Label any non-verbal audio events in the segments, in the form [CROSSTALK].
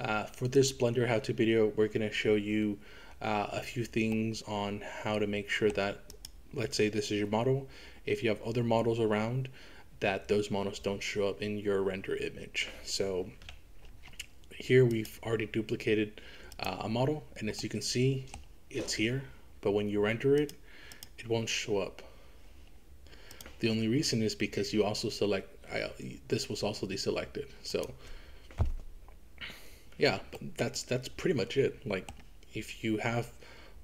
Uh, for this Blender how-to video, we're going to show you uh, a few things on how to make sure that, let's say this is your model, if you have other models around, that those models don't show up in your render image. So here we've already duplicated uh, a model, and as you can see, it's here, but when you render it, it won't show up. The only reason is because you also select, I, this was also deselected. So yeah, that's that's pretty much it. Like if you have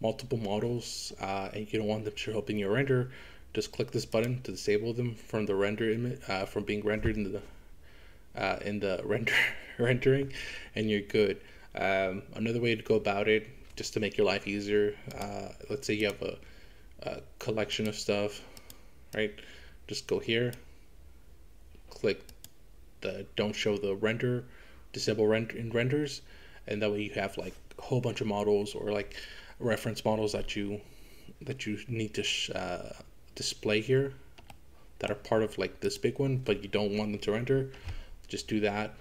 multiple models uh, and you don't want them to up in your render, just click this button to disable them from the render image uh, from being rendered in the uh, in the [LAUGHS] render rendering, and you're good. Um, another way to go about it, just to make your life easier, uh, let's say you have a, a collection of stuff, right? Just go here, click the don't show the render disable render in renders and that way you have like a whole bunch of models or like reference models that you that you need to uh, display here that are part of like this big one but you don't want them to render. Just do that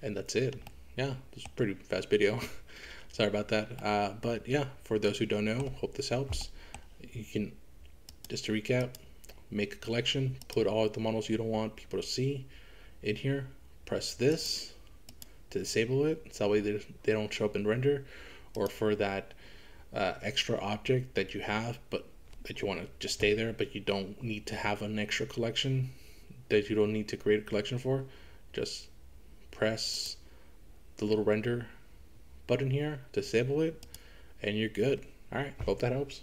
and that's it. Yeah it's pretty fast video. [LAUGHS] Sorry about that. Uh, but yeah for those who don't know hope this helps. You can just to recap make a collection put all of the models you don't want people to see in here press this to disable it. So that way they, don't show up in render or for that uh, extra object that you have but that you want to just stay there but you don't need to have an extra collection that you don't need to create a collection for just press the little render button here disable it and you're good. All right hope that helps